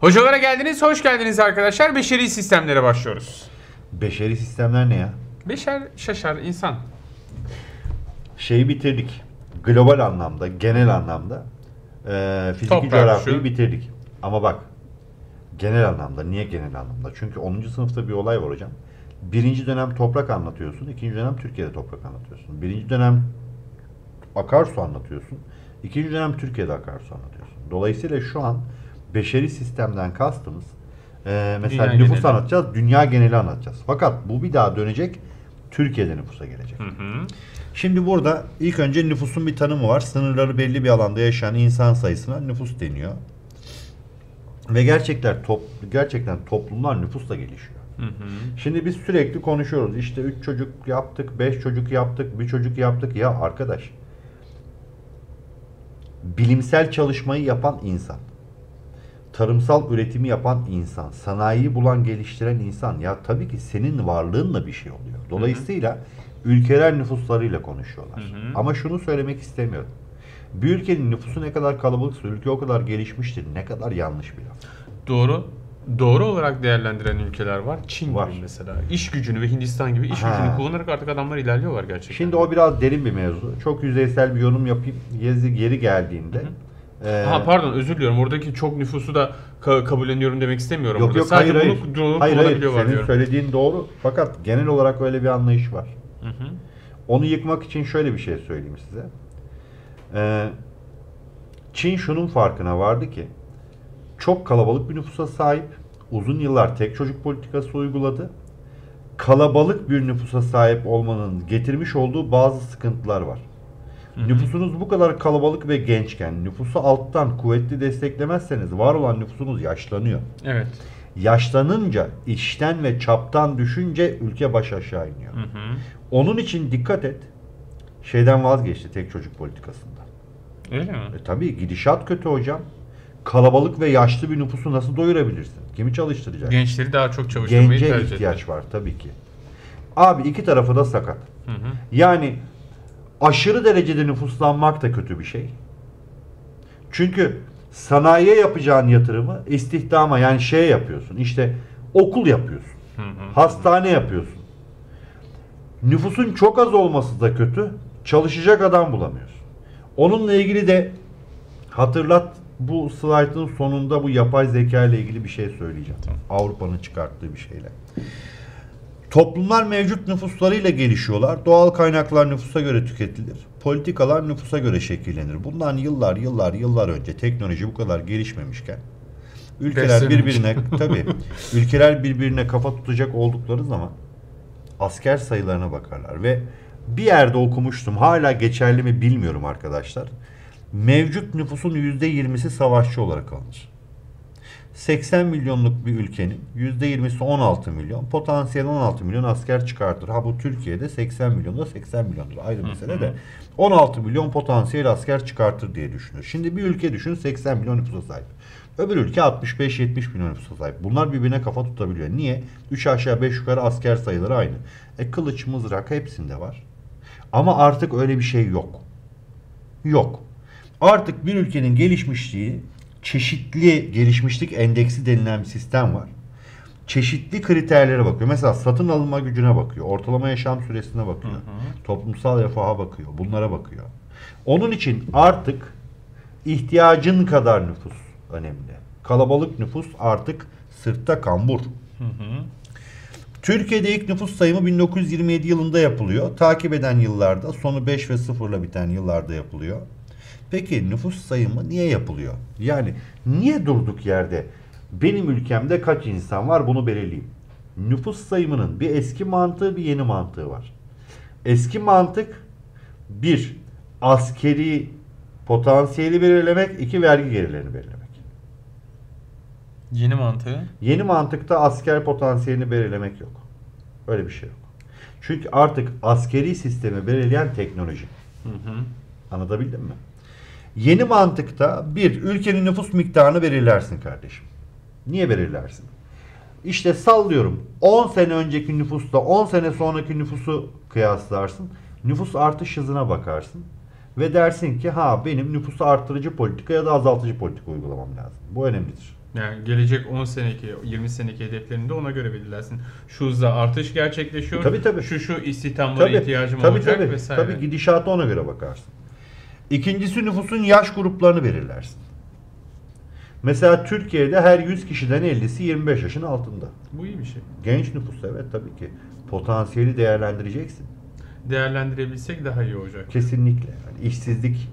Hocalara geldiniz, hoş geldiniz arkadaşlar. Beşeri sistemlere başlıyoruz. Beşeri sistemler ne ya? Beşer, şaşar, insan. Şeyi bitirdik. Global anlamda, genel anlamda e, fiziki Toprak, coğrafyayı şu. bitirdik. Ama bak genel anlamda. Niye genel anlamda? Çünkü 10. sınıfta bir olay var hocam. Birinci dönem toprak anlatıyorsun. ikinci dönem Türkiye'de toprak anlatıyorsun. Birinci dönem akarsu anlatıyorsun. ikinci dönem Türkiye'de akarsu anlatıyorsun. Dolayısıyla şu an beşeri sistemden kastımız e, mesela Dünya nüfus geneli. anlatacağız, dünya geneli anlatacağız. Fakat bu bir daha dönecek, Türkiye'de nüfusa gelecek. Hı hı. Şimdi burada ilk önce nüfusun bir tanımı var. Sınırları belli bir alanda yaşayan insan sayısına nüfus deniyor. Ve gerçekler top, gerçekten toplumlar nüfusla gelişiyor. Hı hı. Şimdi biz sürekli konuşuyoruz. İşte 3 çocuk yaptık, 5 çocuk yaptık, bir çocuk yaptık. Ya arkadaş, bilimsel çalışmayı yapan insan, tarımsal üretimi yapan insan, sanayiyi bulan, geliştiren insan ya tabii ki senin varlığınla bir şey oluyor. Dolayısıyla ülkeler nüfuslarıyla konuşuyorlar. Hı hı. Ama şunu söylemek istemiyorum. Bir ülkenin nüfusu ne kadar kalabalıksa ülke o kadar gelişmiştir. Ne kadar yanlış bir laf. Doğru. Doğru olarak değerlendiren ülkeler var. Çin Var. gibi mesela. İş gücünü ve Hindistan gibi iş Ha. gücünü kullanarak artık adamlar ilerliyorlar gerçekten. Şimdi o biraz derin bir mevzu. Çok yüzeysel bir yorum yapayım. Yezi geri geldiğinde. Eee, Ha pardon özür diliyorum. Oradaki çok nüfusu da ka- kabulleniyorum demek istemiyorum. Yok Burada yok Sadece hayır hayır. bunu Hayır hayır. Senin diyorum. söylediğin doğru. Fakat genel olarak öyle bir anlayış var. Hı hı. Onu yıkmak için şöyle bir şey söyleyeyim size. Ee, Çin şunun farkına vardı ki çok kalabalık bir nüfusa sahip, uzun yıllar tek çocuk politikası uyguladı. Kalabalık bir nüfusa sahip olmanın getirmiş olduğu bazı sıkıntılar var. Nüfusunuz bu kadar kalabalık ve gençken nüfusu alttan kuvvetli desteklemezseniz var olan nüfusunuz yaşlanıyor. Evet. Yaşlanınca işten ve çaptan düşünce ülke baş aşağı iniyor. Hı hı. Onun için dikkat et. Şeyden vazgeçti tek çocuk politikasında. Öyle mi? E tabii gidişat kötü hocam. Kalabalık ve yaşlı bir nüfusu nasıl doyurabilirsin? Kimi çalıştıracak? Gençleri daha çok çalıştırmayı Gence tercih ihtiyaç var tabii ki. Abi iki tarafı da sakat. Hı hı. Yani aşırı derecede nüfuslanmak da kötü bir şey. Çünkü sanayiye yapacağın yatırımı istihdama yani şey yapıyorsun. İşte okul yapıyorsun. Hı hı. Hastane yapıyorsun. Nüfusun çok az olması da kötü. Çalışacak adam bulamıyorsun. Onunla ilgili de hatırlat bu slaytın sonunda bu yapay zeka ile ilgili bir şey söyleyeceğim. Avrupa'nın çıkarttığı bir şeyle. Toplumlar mevcut nüfuslarıyla gelişiyorlar. Doğal kaynaklar nüfusa göre tüketilir. Politikalar nüfusa göre şekillenir. Bundan yıllar yıllar yıllar önce teknoloji bu kadar gelişmemişken ülkeler birbirine tabii ülkeler birbirine kafa tutacak oldukları zaman asker sayılarına bakarlar ve bir yerde okumuştum. Hala geçerli mi bilmiyorum arkadaşlar. Mevcut nüfusun %20'si savaşçı olarak alınır. 80 milyonluk bir ülkenin %20'si 16 milyon. Potansiyel 16 milyon asker çıkartır. Ha bu Türkiye'de 80 milyonda 80 milyondur. Ayrı mesele de. 16 milyon potansiyel asker çıkartır diye düşünür. Şimdi bir ülke düşün 80 milyon nüfusa sahip. Öbür ülke 65-70 milyon nüfusa sahip. Bunlar birbirine kafa tutabiliyor. Niye? 3 aşağı 5 yukarı asker sayıları aynı. E kılıç, mızrak hepsinde var. Ama artık öyle bir şey yok. Yok. Artık bir ülkenin gelişmişliği çeşitli gelişmişlik endeksi denilen bir sistem var. Çeşitli kriterlere bakıyor. Mesela satın alınma gücüne bakıyor. Ortalama yaşam süresine bakıyor. Toplumsal refaha bakıyor. Bunlara bakıyor. Onun için artık ihtiyacın kadar nüfus önemli. Kalabalık nüfus artık sırtta kambur. Türkiye'de ilk nüfus sayımı 1927 yılında yapılıyor. Takip eden yıllarda sonu 5 ve 0 ile biten yıllarda yapılıyor. Peki nüfus sayımı niye yapılıyor? Yani niye durduk yerde benim ülkemde kaç insan var bunu belirleyeyim. Nüfus sayımının bir eski mantığı bir yeni mantığı var. Eski mantık bir askeri potansiyeli belirlemek, iki vergi gelirlerini belirlemek. Yeni mantığı. Yeni mantıkta asker potansiyelini belirlemek yok. Öyle bir şey yok. Çünkü artık askeri sistemi belirleyen teknoloji. Hı hı. Anlatabildim mi? Yeni mantıkta bir ülkenin nüfus miktarını belirlersin kardeşim. Niye belirlersin? İşte sallıyorum 10 sene önceki nüfusla 10 sene sonraki nüfusu kıyaslarsın. Nüfus artış hızına bakarsın. Ve dersin ki ha benim nüfusu arttırıcı politika ya da azaltıcı politika uygulamam lazım. Bu önemlidir. Yani gelecek 10 seneki, 20 seneki hedeflerini de ona göre belirlersin. Şu hızla artış gerçekleşiyor. Tabii, tabii. Şu şu istihdamlara ihtiyacım tabii, olacak tabii, vesaire. Tabii gidişata ona göre bakarsın. İkincisi nüfusun yaş gruplarını belirlersin. Mesela Türkiye'de her 100 kişiden 50'si 25 yaşın altında. Bu iyi bir şey. Genç nüfus evet tabii ki. Potansiyeli değerlendireceksin. Değerlendirebilsek daha iyi olacak. Kesinlikle. Yani işsizlik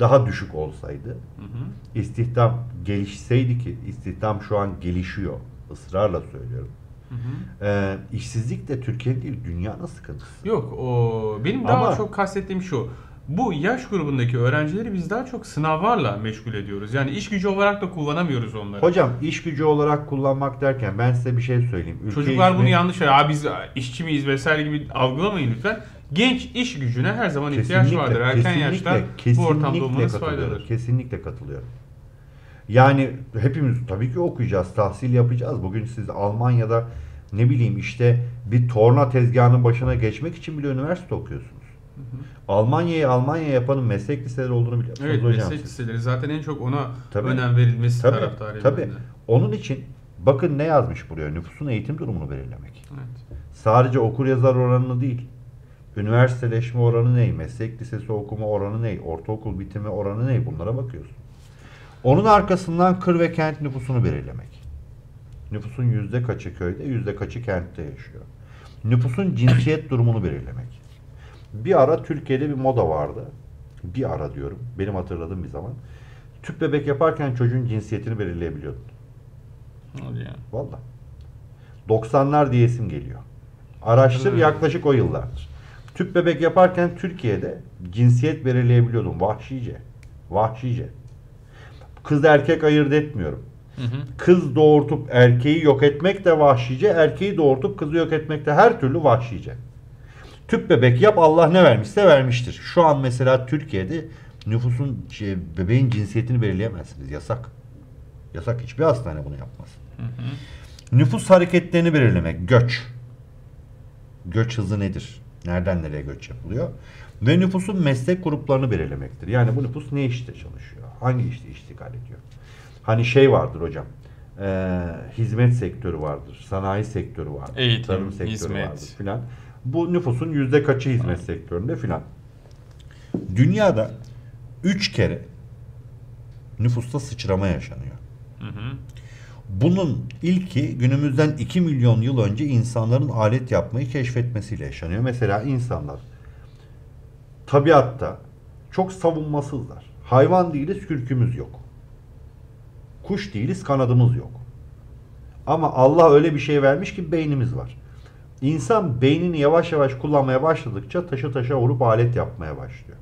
daha düşük olsaydı, Hı hı. istihdam gelişseydi ki istihdam şu an gelişiyor. ısrarla söylüyorum. Hı hı. Ee, işsizlik de Türkiye değil dünyanın sıkıntısı. Yok o benim daha Ama- çok kastettiğim şu. Bu yaş grubundaki öğrencileri biz daha çok sınavlarla meşgul ediyoruz. Yani iş gücü olarak da kullanamıyoruz onları. Hocam iş gücü olarak kullanmak derken ben size bir şey söyleyeyim. Ülke Çocuklar ismi- bunu yanlış Aa biz işçi miyiz vesaire gibi algılamayın lütfen. Genç iş gücüne her zaman ihtiyaç vardır. Erken yaşta bu ortamda olmanız faydalıdır. Kesinlikle katılıyorum. Yani hepimiz tabii ki okuyacağız, tahsil yapacağız. Bugün siz Almanya'da ne bileyim işte bir torna tezgahının başına geçmek için bile üniversite okuyorsunuz. Almanya'yı Almanya yapanın meslek liseleri olduğunu biliyor musunuz Evet hocam? meslek liseleri zaten en çok ona Tabii. önem verilmesi Tabii, taraftarıyım tabii. ben de. Onun için bakın ne yazmış buraya? Nüfusun eğitim durumunu belirlemek. Evet. Sadece okur yazar oranını değil. Üniversiteleşme oranı ne? Meslek lisesi okuma oranı ne? Ortaokul bitirme oranı ne? Bunlara bakıyorsun. Onun arkasından kır ve kent nüfusunu belirlemek. Nüfusun yüzde kaçı köyde, yüzde kaçı kentte yaşıyor. Nüfusun cinsiyet durumunu belirlemek. Bir ara Türkiye'de bir moda vardı. Bir ara diyorum. Benim hatırladığım bir zaman. Tüp bebek yaparken çocuğun cinsiyetini belirleyebiliyordun. Hadi ya. Valla. 90'lar diyesim geliyor. Araştır yaklaşık o yıllardır. Tüp bebek yaparken Türkiye'de cinsiyet belirleyebiliyordum vahşice. Vahşice. Kız erkek ayırt etmiyorum. Hı hı. Kız doğurtup erkeği yok etmek de vahşice, erkeği doğurtup kızı yok etmek de her türlü vahşice. Tüp bebek yap Allah ne vermişse vermiştir. Şu an mesela Türkiye'de nüfusun şey, bebeğin cinsiyetini belirleyemezsiniz. Yasak. Yasak. Hiçbir hastane bunu yapmaz. Hı hı. Nüfus hareketlerini belirlemek. Göç. Göç hızı nedir? Nereden nereye göç yapılıyor? Ve nüfusun meslek gruplarını belirlemektir. Yani bu nüfus ne işte çalışıyor? Hangi işte iştigal ediyor? Hani şey vardır hocam. eee, hizmet sektörü vardır. Sanayi sektörü vardır. Eğitim, tarım sektörü hizmet. vardır filan. Bu nüfusun yüzde kaçı hizmet sektöründe filan. Dünyada üç kere nüfusta sıçrama yaşanıyor. Hı hı. Bunun ilki günümüzden 2 milyon yıl önce insanların alet yapmayı keşfetmesiyle yaşanıyor. Mesela insanlar tabiatta çok savunmasızlar. Hayvan değiliz, kürkümüz yok. Kuş değiliz, kanadımız yok. Ama Allah öyle bir şey vermiş ki beynimiz var. İnsan beynini yavaş yavaş kullanmaya başladıkça taşı taşa vurup alet yapmaya başlıyor.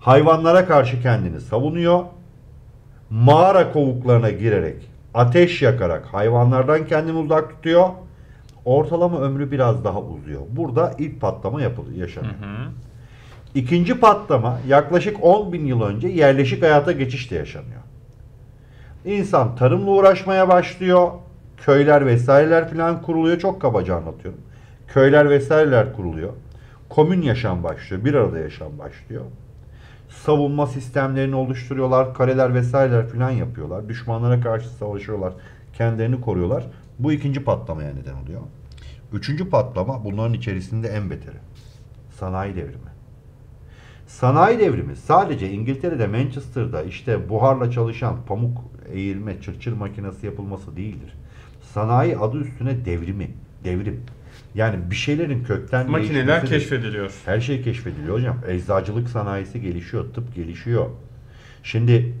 Hayvanlara karşı kendini savunuyor mağara kovuklarına girerek, ateş yakarak hayvanlardan kendini uzak tutuyor. Ortalama ömrü biraz daha uzuyor. Burada ilk patlama yapılıyor, Hı yaşanıyor. hı. İkinci patlama yaklaşık 10 bin yıl önce yerleşik hayata geçişte yaşanıyor. İnsan tarımla uğraşmaya başlıyor. Köyler vesaireler falan kuruluyor. Çok kabaca anlatıyorum. Köyler vesaireler kuruluyor. Komün yaşam başlıyor. Bir arada yaşam başlıyor. Savunma sistemlerini oluşturuyorlar. Kaleler vesaireler falan yapıyorlar. Düşmanlara karşı savaşıyorlar. Kendilerini koruyorlar. Bu ikinci patlamaya neden oluyor. Üçüncü patlama bunların içerisinde en beteri. Sanayi devrimi. Sanayi devrimi sadece İngiltere'de Manchester'da işte buharla çalışan pamuk eğilme, çırçır makinesi yapılması değildir. Sanayi adı üstüne devrimi, devrim. Yani bir şeylerin kökten Makineler keşfediliyor. Her şey keşfediliyor hocam. Eczacılık sanayisi gelişiyor, tıp gelişiyor. Şimdi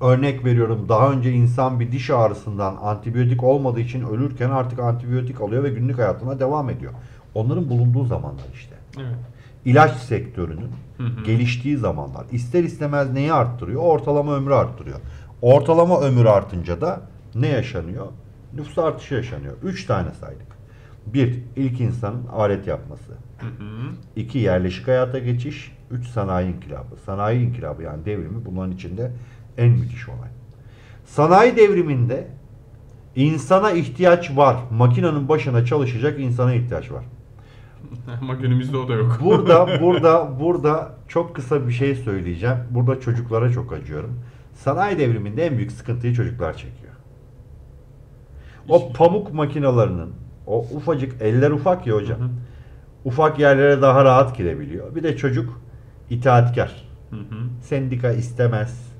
örnek veriyorum daha önce insan bir diş ağrısından antibiyotik olmadığı için ölürken artık antibiyotik alıyor ve günlük hayatına devam ediyor. Onların bulunduğu zamanlar işte. Evet. İlaç sektörünün Hı hı. geliştiği zamanlar ister istemez neyi arttırıyor? Ortalama ömrü arttırıyor. Ortalama ömür artınca da ne yaşanıyor? Nüfus artışı yaşanıyor. Üç tane saydık. Bir, ilk insanın alet yapması. Hı hı. İki, yerleşik hayata geçiş. Üç, sanayi inkılabı. Sanayi inkılabı yani devrimi bunların içinde en müthiş olay. Sanayi devriminde insana ihtiyaç var. Makinenin başına çalışacak insana ihtiyaç var. Ama günümüzde o da yok. Burada, burada, burada çok kısa bir şey söyleyeceğim. Burada çocuklara çok acıyorum. Sanayi devriminde en büyük sıkıntıyı çocuklar çekiyor. O pamuk makinalarının o ufacık eller ufak ya hocam. Hı hı. Ufak yerlere daha rahat girebiliyor. Bir de çocuk itaatkar. Hı hı. Sendika istemez.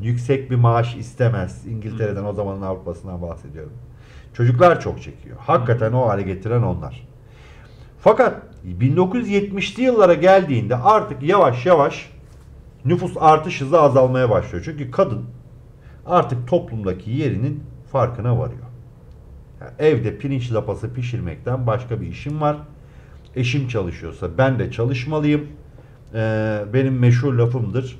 Yüksek bir maaş istemez. İngiltere'den o zamanın Avrupa'sından bahsediyorum. Çocuklar çok çekiyor. Hakikaten o hale getiren onlar. Fakat 1970'li yıllara geldiğinde artık yavaş yavaş nüfus artış hızı azalmaya başlıyor. Çünkü kadın artık toplumdaki yerinin farkına varıyor. Yani evde pirinç lapası pişirmekten başka bir işim var. Eşim çalışıyorsa ben de çalışmalıyım. Ee, benim meşhur lafımdır.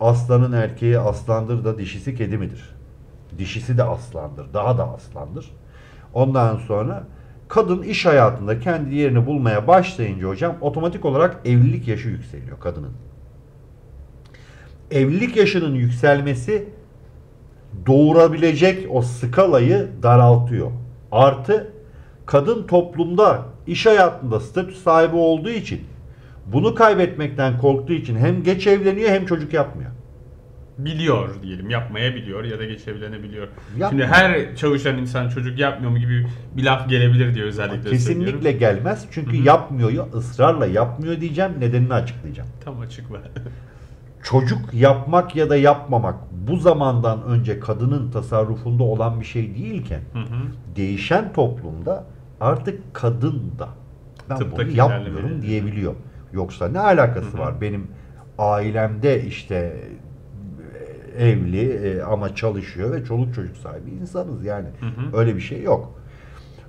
Aslanın erkeği aslandır da dişisi kedi midir? Dişisi de aslandır. Daha da aslandır. Ondan sonra kadın iş hayatında kendi yerini bulmaya başlayınca hocam otomatik olarak evlilik yaşı yükseliyor kadının. Evlilik yaşının yükselmesi doğurabilecek o skalayı daraltıyor. Artı kadın toplumda iş hayatında statü sahibi olduğu için bunu kaybetmekten korktuğu için hem geç evleniyor hem çocuk yapmıyor. Biliyor diyelim. Yapmayabiliyor ya da geçebilenebiliyor. Yapmıyor. Şimdi her çalışan insan çocuk yapmıyor mu gibi bir laf gelebilir diye özellikle Kesinlikle söylüyorum. gelmez. Çünkü Hı hı. yapmıyor ya ısrarla yapmıyor diyeceğim. Nedenini açıklayacağım. Tam açıkla. Çocuk yapmak ya da yapmamak bu zamandan önce kadının tasarrufunda olan bir şey değilken Hı hı. değişen toplumda artık kadın da ben Tıptaki bunu yapmıyorum diyebiliyor. Yoksa ne alakası Hı hı. var? Benim ailemde işte e, evli e, ama çalışıyor ve çoluk çocuk sahibi insanız yani. Hı hı. Öyle bir şey yok.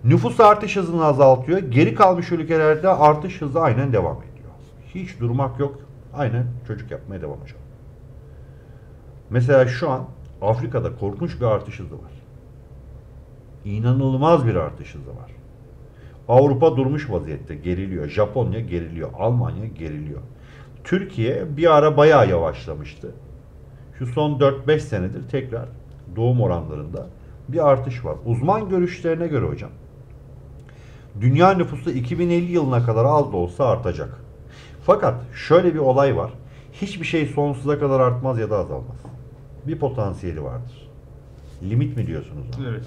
Nüfus artış hızını azaltıyor. Geri kalmış ülkelerde artış hızı aynen devam ediyor. Hiç durmak yok. Aynen çocuk yapmaya devam hocam. Mesela şu an Afrika'da korkunç bir artış hızı var. İnanılmaz bir artış hızı var. Avrupa durmuş vaziyette geriliyor. Japonya geriliyor. Almanya geriliyor. Türkiye bir ara bayağı yavaşlamıştı. Şu son 4-5 senedir tekrar doğum oranlarında bir artış var. Uzman görüşlerine göre hocam dünya nüfusu 2050 yılına kadar az da olsa artacak. Fakat şöyle bir olay var. Hiçbir şey sonsuza kadar artmaz ya da azalmaz. Bir potansiyeli vardır. Limit mi diyorsunuz? ona? Evet.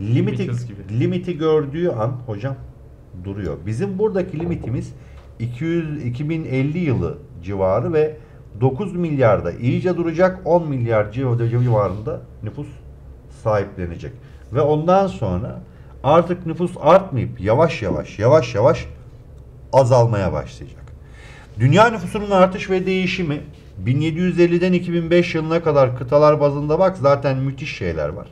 Limiti, limiti gördüğü an hocam duruyor. Bizim buradaki limitimiz 200 2050 yılı civarı ve 9 milyarda iyice duracak 10 milyar civarı- civarında nüfus sahiplenecek. Ve ondan sonra artık nüfus artmayıp yavaş yavaş yavaş yavaş azalmaya başlayacak. Dünya nüfusunun artış ve değişimi 1750'den 2005 yılına kadar kıtalar bazında bak zaten müthiş şeyler var.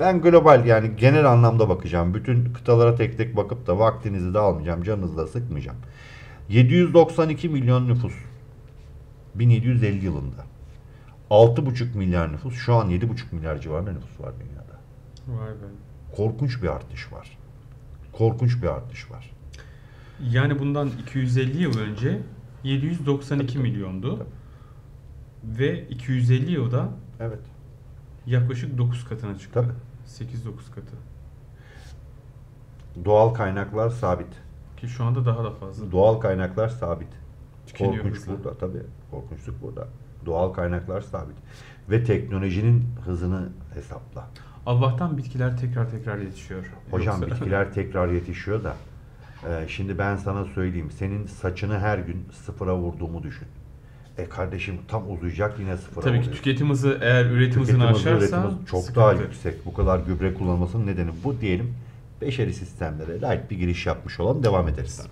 Ben global yani genel anlamda bakacağım. Bütün kıtalara tek tek bakıp da vaktinizi de almayacağım. Canınızı da sıkmayacağım. 792 milyon nüfus 1750 yılında. 6,5 milyar nüfus. Şu an 7,5 milyar civarında nüfus var dünyada. Vay be. Korkunç bir artış var. Korkunç bir artış var. Yani bundan 250 yıl önce 792 milyondu. Ve 250 yılda Evet. yaklaşık 9 katına çıktı. Tabii. 8-9 katı. Doğal kaynaklar sabit. Ki şu anda daha da fazla. Doğal kaynaklar sabit. Tükeniyor Korkunç hızla. burada tabii. Korkunçluk burada. Doğal kaynaklar sabit. Ve teknolojinin hızını hesapla. Allah'tan bitkiler tekrar tekrar yetişiyor. Hocam Yoksa- bitkiler tekrar yetişiyor da. E, şimdi ben sana söyleyeyim. Senin saçını her gün sıfıra vurduğumu düşün. E kardeşim tam uzayacak yine sıfıra Tabii ki vuruyor. tüketim hızı eğer üretim hızını Tüketim hızı, aşarsa üretim hızı çok sıkıntı. daha yüksek. Bu kadar gübre kullanmasının nedeni bu diyelim. Beşeri sistemlere layık bir giriş yapmış olalım. Devam ederiz.